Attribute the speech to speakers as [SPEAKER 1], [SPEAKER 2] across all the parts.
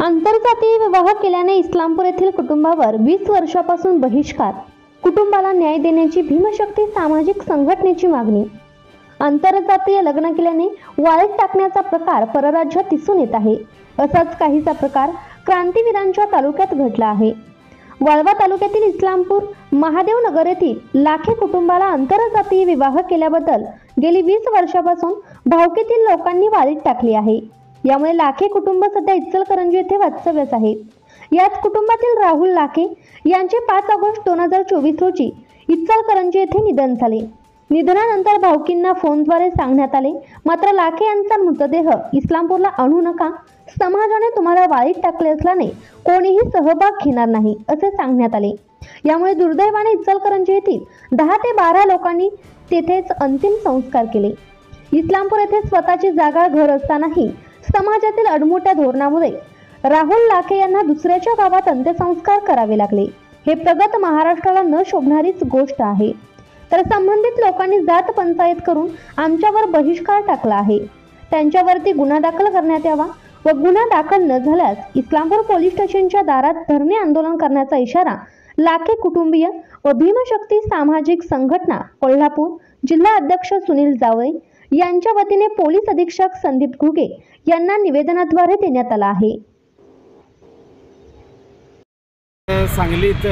[SPEAKER 1] आंतरजातीय विवाह केल्याने इस्लामपूर येथील कुटुंबावर वीस वर्षापासून बहिष्कार. कुटुंबाला न्याय देण्याची भीमशक्ती सामाजिक संघटनेची मागणी. आंतरजातीय लग्न केल्याने वाळीत टाकण्याचा प्रकार परराज्यात दिसून येत आहे. असाच काहीसा प्रकार क्रांतीवीरांच्या तालुक्यात घडला आहे. वाळवा तालुक्यातील इस्लामपूर महादेव नगर येथील लाखे कुटुंबाला आंतरजातीय विवाह केल्याबद्दल गेली वीस वर्षापासून भावकीतील लोकांनी वाळीत टाकली आहे. यामुळे लाखे कुटुंब सध्या इचलकरंजी येथे वास्तव्यास आहे. याच कुटुंबातील राहुल लाखे यांचे पाच ऑगस्ट दोन हजार चोवीस रोजी इचलकरंजी येथे निधन झाले. निधनानंतर भावकींना फोनद्वारे सांगण्यात आले. मात्र लाखे यांचा मृतदेह इस्लामपूरला आणू नका. समाजाने तुम्हाला वाळीत टाकले असल्याने कोणीही सहभाग घेणार नाही असे सांगण्यात आले. यामुळे दुर्दैवाने इचलकरंजी येथील दहा ते बारा लोकांनी तेथेच अंतिम संस्कार केले. इस्लामपूर येथे स्वतःची जागा घर असतानाही समाजातील अडमोठ्या धोरणामुळे राहुल लाखे यांना दुसऱ्याच्या गावात अंत्यसंस्कार करावे लागले. हे प्रगत महाराष्ट्राला न शोभणारीच गोष्ट आहे. तर संबंधित लोकांनी जात पंचायत करून आमच्यावर बहिष्कार टाकला आहे. त्यांच्यावरती गुन्हा दाखल करण्यात यावा व गुन्हा दाखल न झाल्यास इस्लामपूर पोलीस स्टेशनच्या दारात धरणे आंदोलन करण्याचा इशारा लाखे कुटुंबीय व भीमशक्ती सामाजिक संघटना कोल्हापूर जिल्हा अध्यक्ष सुनील जावळे यांच्या वतीने पोलीस अधीक्षक संदीप घुगे यांना निवेदनाद्वारे देण्यात आला आहे.
[SPEAKER 2] सांगलीत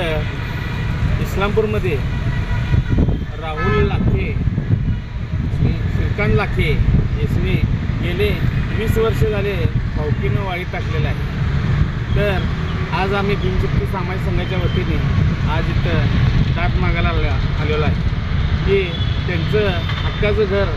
[SPEAKER 2] इस्लामपूरमध्ये राहुल लाखे श्री श्रीकांत लाखे यासनी गेले. वीस वर्ष झाले भावकीनं वाळी टाकलेलं आहे. तर आज आम्ही भीमशक्ती सामाजिक संघाच्या वतीने आज इथं दाट मागायला आलेलो आहे. की त्यांचं हक्काचं घर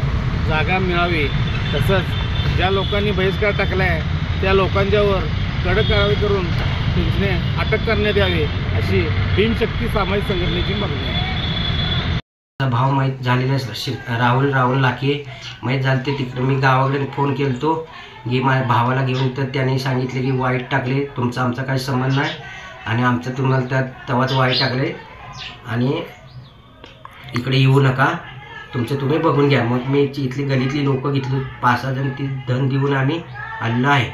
[SPEAKER 2] जागा मिळावी. तसंच ज्या लोकांनी बहिष्कार टाकला आहे त्या लोकांच्यावर कडक कारवाई करून त्यांच्याने अटक करण्यात यावी अशी भीमशक्ती सामाजिक संघटनेची मागणी आहे.
[SPEAKER 3] भाव माहीत झालेला शिक राहुल राहुल लाखे माहीत झालं ते तिकडे. मी गावाकडे फोन केला तो की माझ्या भावाला घेऊन तर त्याने सांगितले की वाईट टाकले. तुमचा आमचा काही संबंध नाही. आणि आमचं तुम्हाला त्या तेव्हाच वाईट टाकले. आणि इकडे येऊ नका. तुमचं तुम्ही बघून घ्या. मग मी इथली गलीतली लोकं घेतली. पाच सहा जण ती धन देऊन आम्ही आलेलो आहे.